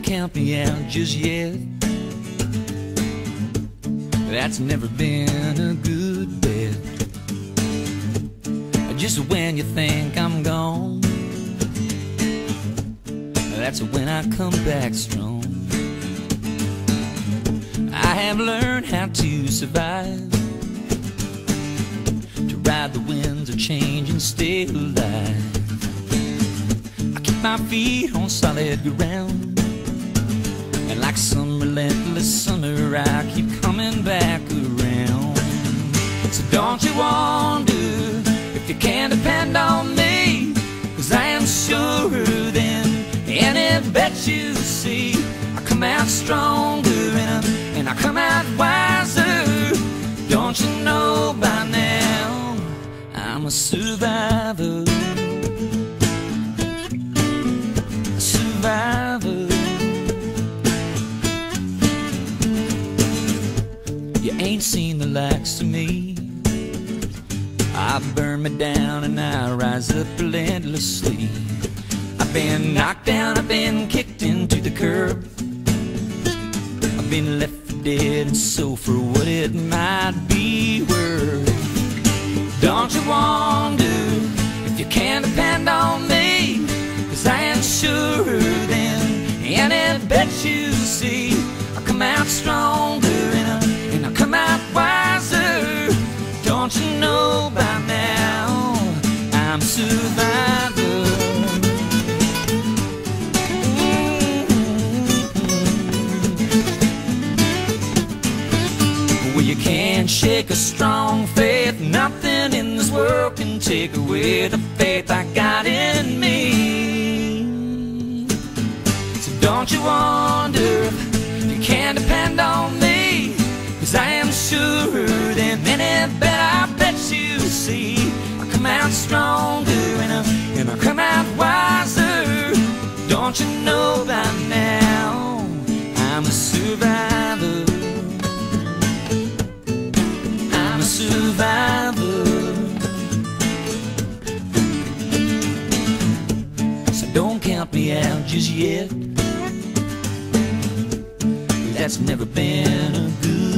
count me out just yet. That's never been a good bet. Just when you think I'm gone, that's when I come back strong. I have learned how to survive, to ride the winds of change and stay alive. I keep my feet on solid ground, like some relentless summer, I keep coming back around. So don't you wonder if you can depend on me, cause I am surer than any bet you see. I come out stronger and and I come out wiser. Don't you know by now I'm a survivor? Ain't seen the likes of me. I burn me down and I rise up relentlessly. I've been knocked down, I've been kicked into the curb. I've been left for dead and so for what it might be worth. Don't you wonder if you can depend on me? Cause I am surer and any bet you see. I come out stronger shake a strong faith. Nothing in this world can take away the faith I got stronger and I, and I come out wiser. Don't you know by now I'm a survivor? I'm a survivor. So don't count me out just yet. That's never been a good